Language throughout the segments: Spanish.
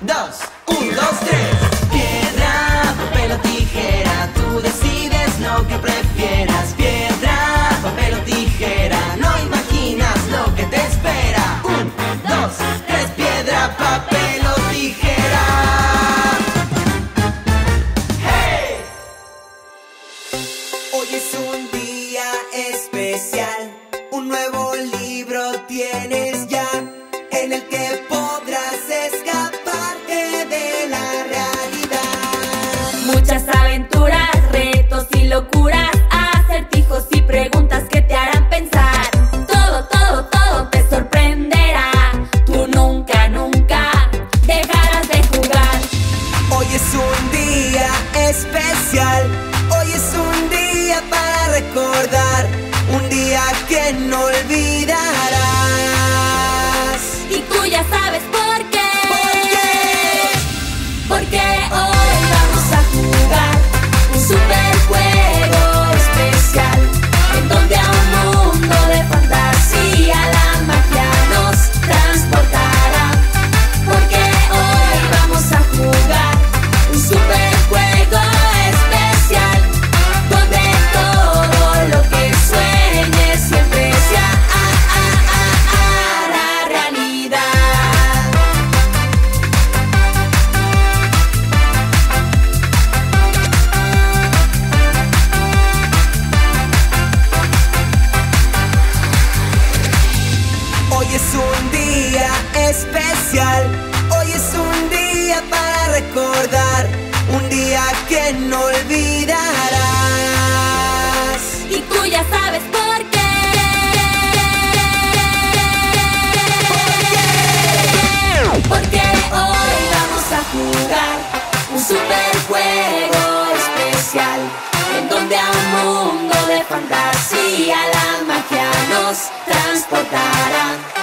dos, un, dos, tres. Piedra, papel o tijera, tú decides lo que prefieras. Piedra, papel o tijera, no imaginas lo que te espera. Un, dos, tres, piedra, papel o tijera. ¡Hey! Hoy es un día especial, un nuevo libro tienes Muchas aventuras, retos y locuras, acertijos y preguntas que te harán pensar. Todo, todo, todo te sorprenderá. Tú nunca, nunca dejarás de jugar. Hoy es un día especial, hoy es un día para recordar, un día que no olvidarás. Especial, hoy es un día para recordar, un día que no olvidarás. Y tú ya sabes por qué. Porque hoy vamos a jugar un super juego especial en donde a un mundo de fantasía la magia nos transportará.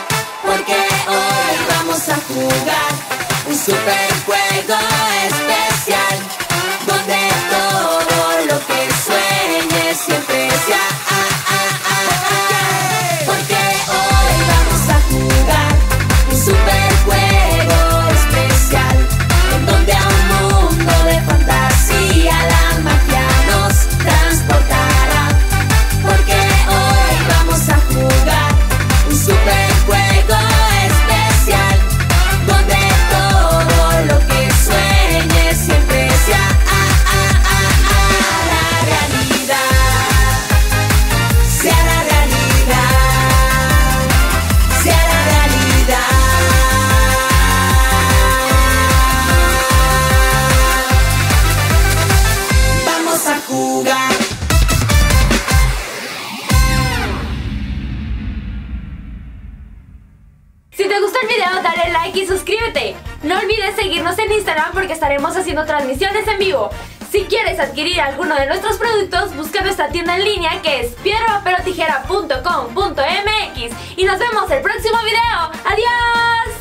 Video, dale like y suscríbete. No olvides seguirnos en Instagram porque estaremos haciendo transmisiones en vivo. Si quieres adquirir alguno de nuestros productos, busca nuestra tienda en línea que es piedropapelotijera.com.mx y nos vemos el próximo video. ¡Adiós!